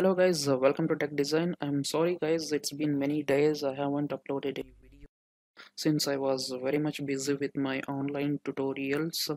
Hello guys, uh, welcome to Tech Design. I'm sorry guys, it's been many days. I haven't uploaded a video since I was very much busy with my online tutorials.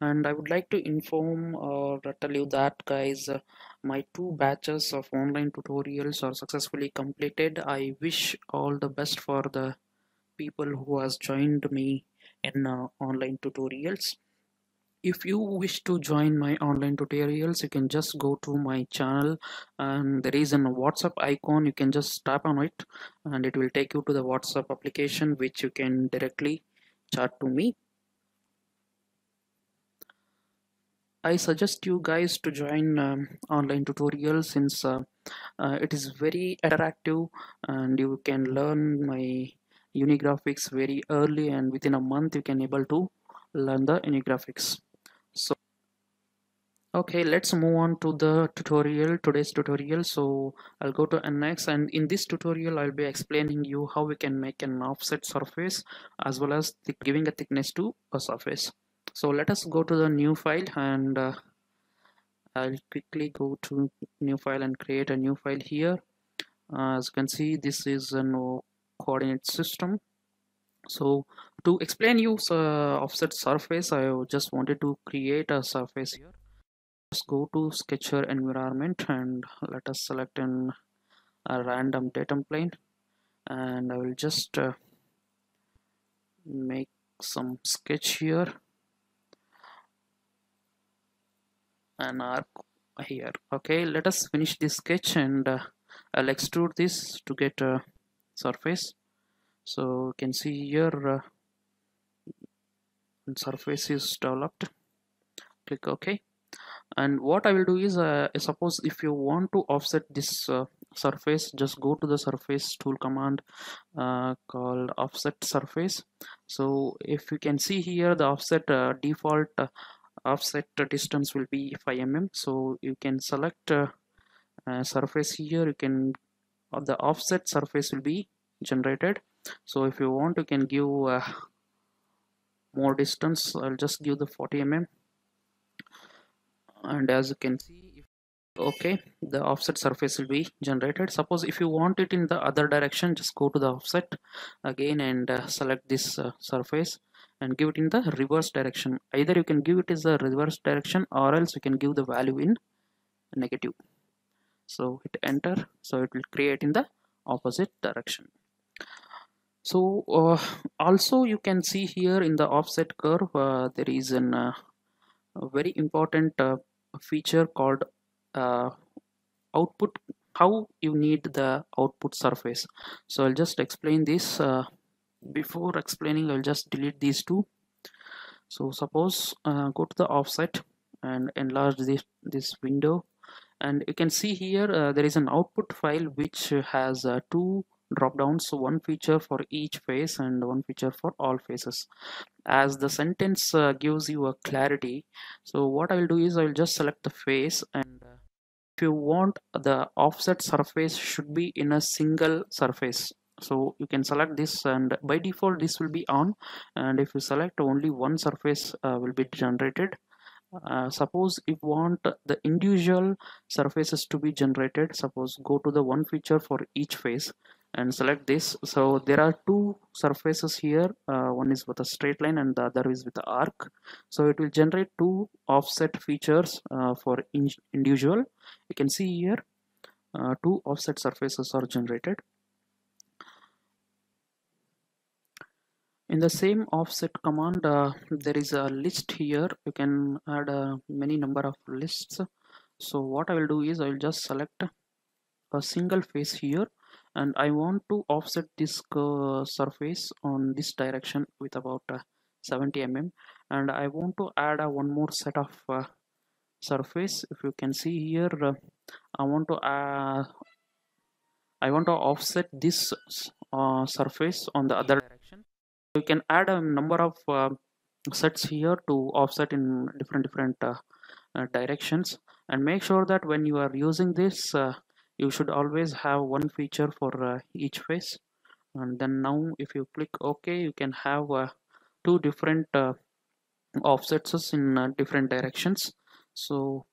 And I would like to inform or tell you that guys uh, my two batches of online tutorials are successfully completed. I wish all the best for the people who has joined me in uh, online tutorials if you wish to join my online tutorials you can just go to my channel and there is a whatsapp icon. You can just tap on it and it will take you to the whatsapp application which you can directly chat to me. I suggest you guys to join um, online tutorials since uh, uh, it is very interactive and you can learn my Unigraphics very early and within a month you can able to learn the Unigraphics okay let's move on to the tutorial today's tutorial. So I'll go to NX and in this tutorial I'll be explaining you how we can make an offset surface as well as giving a thickness to a surface. So let us go to the new file and uh, I'll quickly go to new file and create a new file here. Uh, as you can see this is a no coordinate system. So to explain you uh, offset surface I just wanted to create a surface here just go to sketcher environment and let us select in a random datum plane. And I will just uh, make some sketch here. An arc here. Okay let us finish this sketch and uh, I'll extrude this to get a surface. So you can see here uh, surface is developed. Click ok and what I will do is uh, suppose if you want to offset this uh, surface just go to the surface tool command uh, called offset surface. So if you can see here the offset uh, default uh, offset distance will be 5 mm. So you can select uh, surface here. You can the offset surface will be generated. So if you want you can give more distance. I'll just give the 40 mm and as you can see okay the offset surface will be generated. Suppose if you want it in the other direction just go to the offset again and uh, select this uh, surface and give it in the reverse direction. Either you can give it as a reverse direction or else you can give the value in negative. So hit enter so it will create in the opposite direction. So uh, also you can see here in the offset curve uh, there is an uh, a very important uh, feature called uh, output how you need the output surface. So I'll just explain this uh, before explaining I'll just delete these two. So suppose go to the offset and enlarge this this window. And you can see here uh, there is an output file which has uh, two drop downs so one feature for each face and one feature for all faces. As the sentence uh, gives you a clarity so what I will do is I will just select the face and uh, if you want the offset surface should be in a single surface. So you can select this and by default this will be on. And if you select only one surface uh, will be generated. Uh, suppose if you want the individual surfaces to be generated suppose go to the one feature for each face and select this. So there are two surfaces here. Uh, one is with a straight line and the other is with the arc. So it will generate two offset features uh, for individual. You can see here uh, two offset surfaces are generated. In the same offset command uh, there is a list here. You can add a many number of lists. So what I will do is I will just select a single face here and I want to offset this surface on this direction with about uh, 70 mm. And I want to add a one more set of uh, surface. If you can see here uh, I want to uh, I want to offset this uh, surface on the other direction. You can add a number of uh, sets here to offset in different different directions. And make sure that when you are using this you should always have one feature for uh, each face and then now if you click ok you can have uh, two different uh, offsets in different directions. So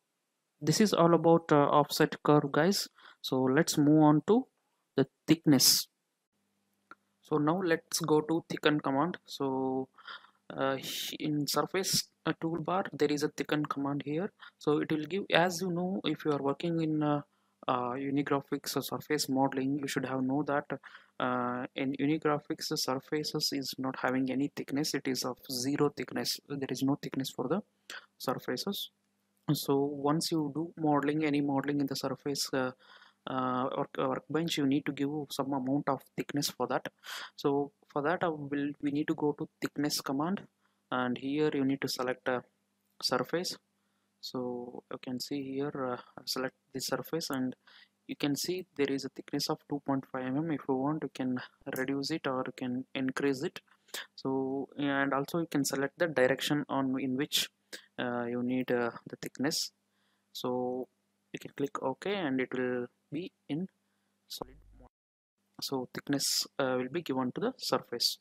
this is all about uh, offset curve guys. So let's move on to the thickness. So now let's go to thicken command. So uh, in surface uh, toolbar there is a thicken command here. So it will give as you know if you are working in uh, uh, unigraphics or surface modeling you should have know that uh, in unigraphics the surfaces is not having any thickness it is of zero thickness there is no thickness for the surfaces. So once you do modeling any modeling in the surface uh, uh, or workbench you need to give some amount of thickness for that. So for that I will we need to go to thickness command and here you need to select a surface so you can see here uh, select the surface and you can see there is a thickness of 2.5 mm if you want you can reduce it or you can increase it. So and also you can select the direction on in which uh, you need uh, the thickness. So you can click ok and it will be in solid mode. So thickness uh, will be given to the surface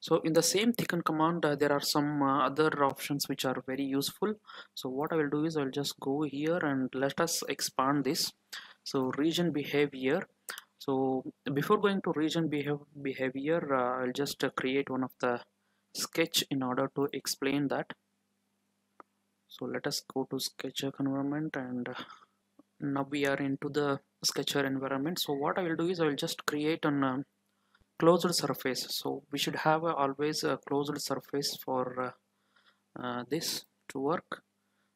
so in the same thicken command uh, there are some uh, other options which are very useful. So what I will do is I'll just go here and let us expand this. So region behavior. So before going to region behavior uh, I'll just uh, create one of the sketch in order to explain that. So let us go to sketcher environment and uh, now we are into the sketcher environment. So what I will do is I will just create an uh, closed surface. So we should have always a closed surface for uh, uh, this to work.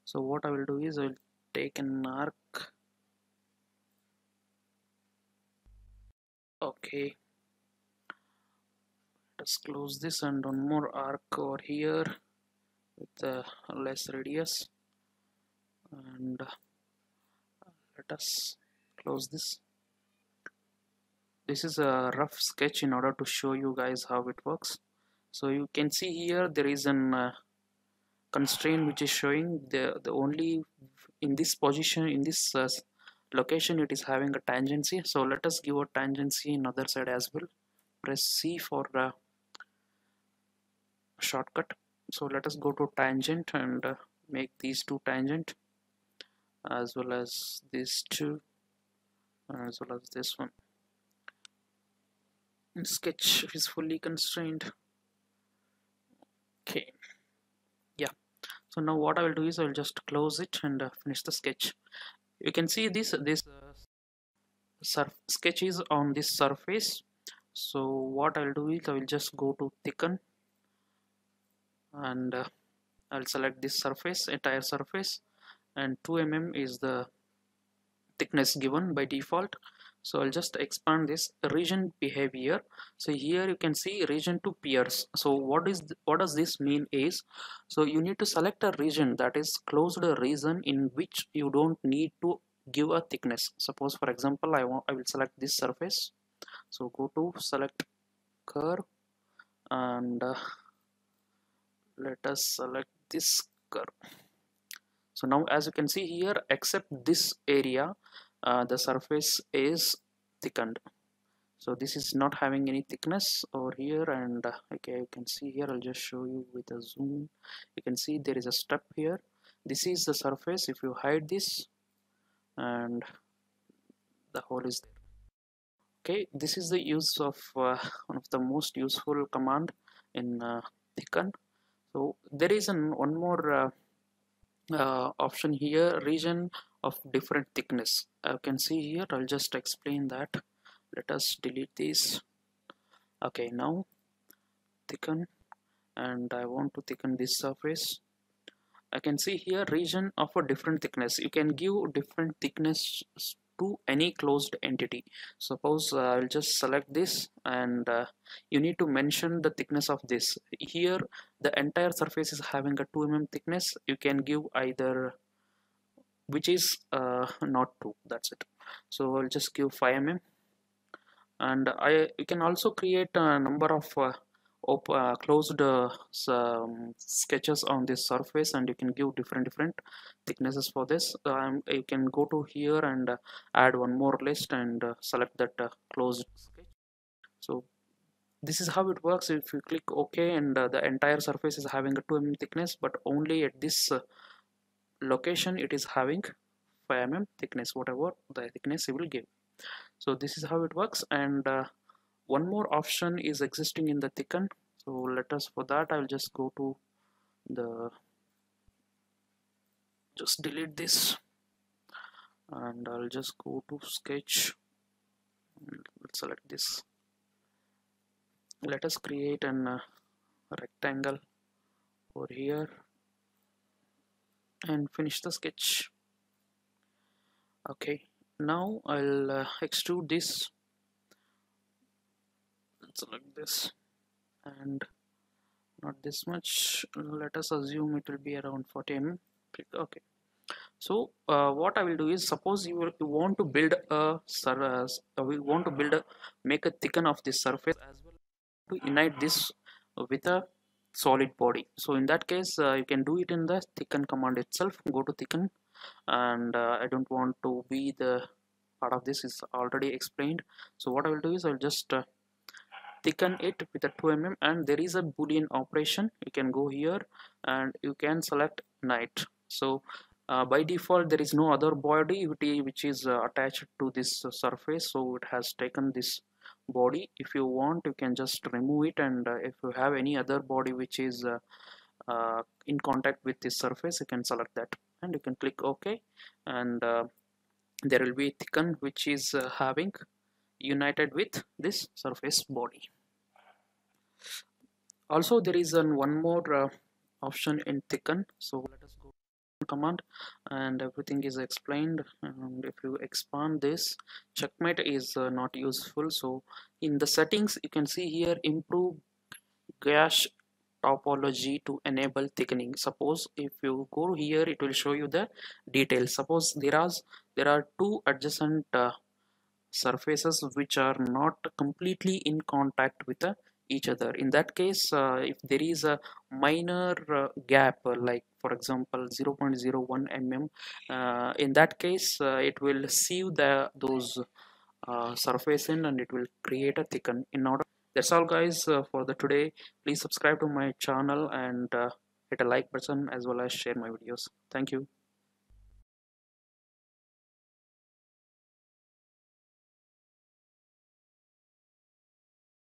So what I will do is I will take an arc. Okay. Let's close this and one more arc over here with uh, less radius. And uh, let us close this this is a rough sketch in order to show you guys how it works. So you can see here there is an uh, constraint which is showing the the only in this position in this uh, location it is having a tangency. So let us give a tangency in other side as well. Press C for uh, shortcut. So let us go to tangent and uh, make these two tangent as well as these two as well as this one sketch is fully constrained. Okay. Yeah. So now what I will do is I will just close it and uh, finish the sketch. You can see this this uh, sketch is on this surface. So what I'll do is I will just go to thicken and uh, I'll select this surface entire surface and 2 mm is the thickness given by default so I'll just expand this region behavior. So here you can see region to pierce. So what is what does this mean is so you need to select a region that is closed region in which you don't need to give a thickness. Suppose for example I want I will select this surface. So go to select curve and uh, let us select this curve. So now as you can see here except this area uh, the surface is thickened. So this is not having any thickness over here and uh, okay you can see here I'll just show you with a zoom. You can see there is a step here. This is the surface. If you hide this and the hole is there. Okay this is the use of uh, one of the most useful command in uh, thicken. So there is an one more uh, uh, option here region of different thickness. You can see here I'll just explain that. Let us delete this okay now thicken and I want to thicken this surface. I can see here region of a different thickness. You can give different thickness to any closed entity. Suppose uh, I'll just select this and uh, you need to mention the thickness of this. Here the entire surface is having a 2 mm thickness. You can give either which is uh, not 2 that's it. So I'll just give 5 mm and I you can also create a number of uh, op uh, closed uh, um, sketches on this surface and you can give different different thicknesses for this. Um, you can go to here and uh, add one more list and uh, select that closed sketch. So this is how it works. If you click ok and the entire surface is having a 2 mm thickness but only at this location it is having 5 mm thickness whatever the thickness it will give. So this is how it works and uh, one more option is existing in the thicken so let us for that I'll just go to the just delete this and I'll just go to sketch. Let's select this. Let us create an uh, rectangle over here and finish the sketch. Okay now I'll uh, extrude this. Select this and not this much. Let us assume it will be around 40 mm click ok so uh, what I will do is suppose you, you want to build a surface uh, we want to build a make a thicken of this surface as well to unite this with a solid body. So in that case uh, you can do it in the thicken command itself. Go to thicken and uh, I don't want to be the part of this is already explained. So what I will do is I'll just uh, thicken it with a 2 mm and there is a boolean operation. You can go here and you can select unite. So uh, by default there is no other body which is uh, attached to this uh, surface. So it has taken this body. If you want you can just remove it and uh, if you have any other body which is uh, uh, in contact with this surface you can select that and you can click ok. And there will be thicken which is having united with this surface body. Also there is an one more option in thicken so command and everything is explained. And if you expand this checkmate is uh, not useful. So in the settings you can see here improve gash topology to enable thickening. Suppose if you go here it will show you the details. Suppose there are there are two adjacent uh, surfaces which are not completely in contact with the each other. In that case uh, if there is a minor uh, gap uh, like for example 0.01 mm uh, in that case uh, it will sieve the those uh, surface in and it will create a thicken. In order that's all guys for the today. Please subscribe to my channel and hit a like button as well as share my videos. Thank you